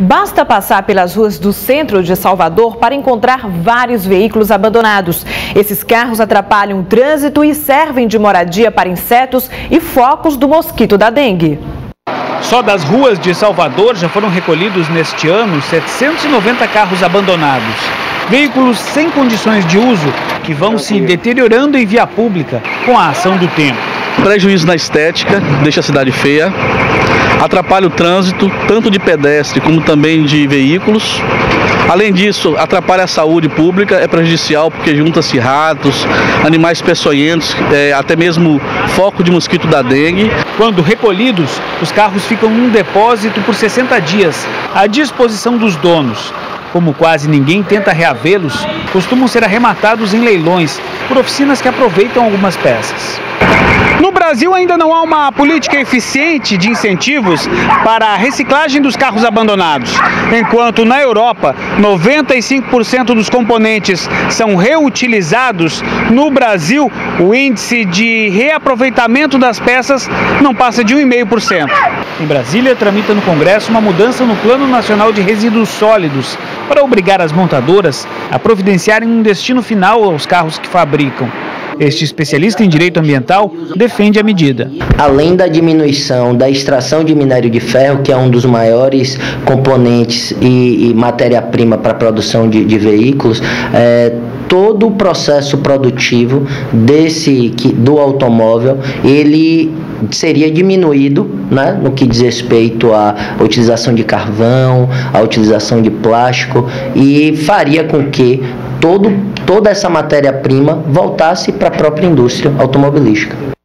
Basta passar pelas ruas do centro de Salvador para encontrar vários veículos abandonados. Esses carros atrapalham o trânsito e servem de moradia para insetos e focos do mosquito da dengue. Só das ruas de Salvador já foram recolhidos neste ano 790 carros abandonados. Veículos sem condições de uso que vão se deteriorando em via pública com a ação do tempo. Prejuízo na estética, deixa a cidade feia, atrapalha o trânsito, tanto de pedestre como também de veículos. Além disso, atrapalha a saúde pública, é prejudicial porque junta-se ratos, animais peçonhentos, é, até mesmo foco de mosquito da dengue. Quando recolhidos, os carros ficam em um depósito por 60 dias, à disposição dos donos. Como quase ninguém tenta reavê-los, costumam ser arrematados em leilões por oficinas que aproveitam algumas peças. No Brasil ainda não há uma política eficiente de incentivos para a reciclagem dos carros abandonados, enquanto na Europa 95% dos componentes são reutilizados, no Brasil o índice de reaproveitamento das peças não passa de 1,5%. Em Brasília, tramita no Congresso uma mudança no Plano Nacional de Resíduos Sólidos para obrigar as montadoras a providenciarem um destino final aos carros que fabricam. Este especialista em direito ambiental defende a medida. Além da diminuição da extração de minério de ferro, que é um dos maiores componentes e, e matéria-prima para a produção de, de veículos, é, todo o processo produtivo desse do automóvel ele seria diminuído né, no que diz respeito à utilização de carvão, à utilização de plástico e faria com que todo, toda essa matéria-prima voltasse para a própria indústria automobilística.